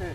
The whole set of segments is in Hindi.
うん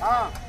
हाँ।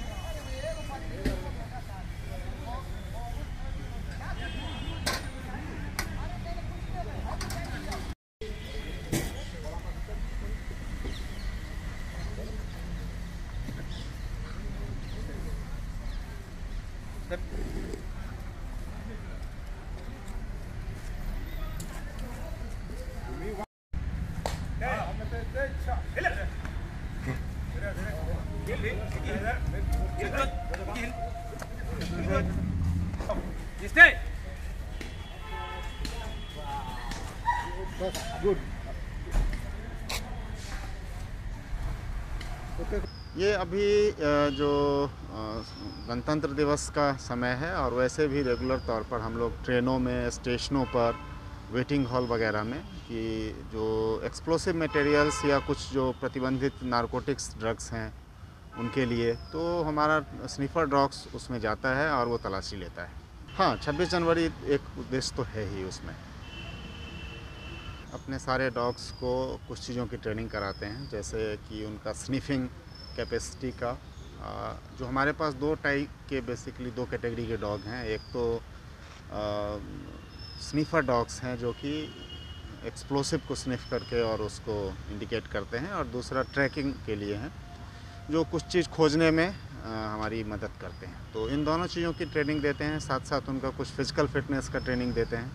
Stay. गुड ये अभी जो गणतंत्र दिवस का समय है और वैसे भी रेगुलर तौर पर हम लोग ट्रेनों में, स्टेशनों पर वेटिंग हॉल वगैरह में कि जो एक्सप्लोसिव मटेरियल्स या कुछ जो प्रतिबंधित नारकोटिक्स ड्रग्स हैं उनके लिए तो हमारा स्निफर डॉग्स उसमें जाता है और वो तलाशी लेता है हाँ 26 जनवरी एक उद्देश्य तो है ही उसमें। अपने सारे डॉग्स को कुछ चीज़ों की ट्रेनिंग कराते हैं, जैसे कि उनका स्निफिंग कैपेसिटी का। जो हमारे पास दो टाइप के बेसिकली दो कैटेगरी के डॉग हैं। एक तो स्निफर डॉग्स हैं जो कि एक्सप्लोसिव को स्निफ करके और उसको इंडिकेट करते हैं, और दूसरा ट्रैकिंग के लिए हैं, जो कुछ चीज़ खोजने में हमारी मदद करते हैं। तो इन दोनों चीज़ों की ट्रेनिंग देते हैं साथ साथ उनका कुछ फ़िज़िकल फिटनेस का ट्रेनिंग देते हैं।